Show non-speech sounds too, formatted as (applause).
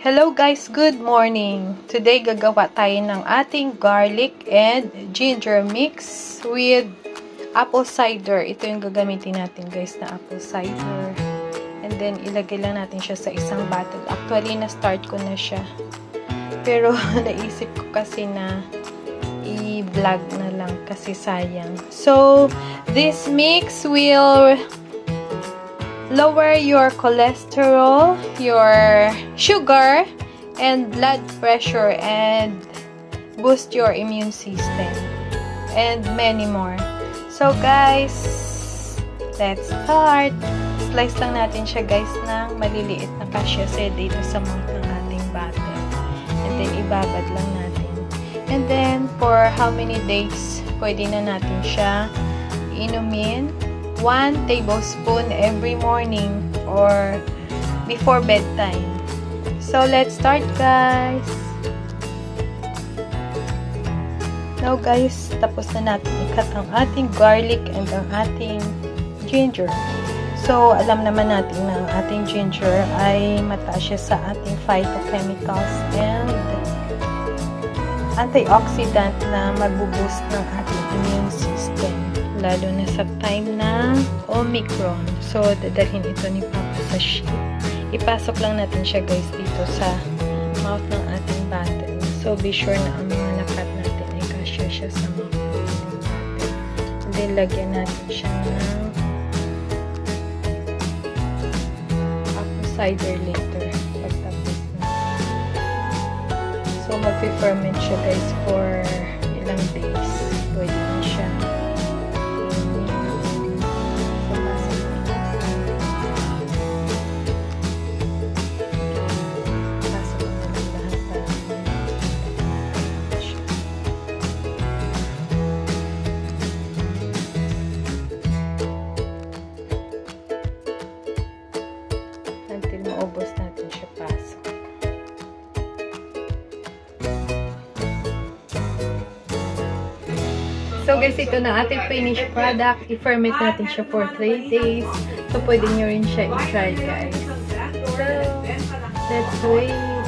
Hello guys, good morning! Today gagawa tayo ng ating garlic and ginger mix with apple cider. Ito yung gagamitin natin guys na apple cider. And then ilagay lang natin siya sa isang bottle. Actually, na-start ko na siya. Pero (laughs) naisip ko kasi na i-vlog na lang kasi sayang. So, this mix will lower your cholesterol, your sugar, and blood pressure, and boost your immune system, and many more. So, guys, let's start. Slice lang natin siya, guys, ng maliliit na kasya sa dito sa mouth ng ating bottle. And then, ibabad lang natin. And then, for how many days pwede na natin siya inumin? 1 tablespoon every morning or before bedtime. So, let's start guys! Now guys, tapos na natin ikat ang ating garlic and ang ating ginger. So, alam naman natin na ang ating ginger ay mataas siya sa ating phytochemicals and antioxidant na magbuboost ng ating immune system lalo na sa time ng Omicron. So, dadalhin ito ni Papa sa sheet. Ipasok lang natin siya guys dito sa mouth ng ating bottle. So, be sure na ang mga nakat natin ay kasya siya sa mouth ng ating bottle. And then, lagyan natin siya ng apple cider later. Pagtapos na. So, mag-ferment siya guys for ilang days. Pwede na siya. So guys, ito na ating finished product. I-ferment natin siya for 3 days. So pwede nyo rin siya i-try guys. So, let's wait.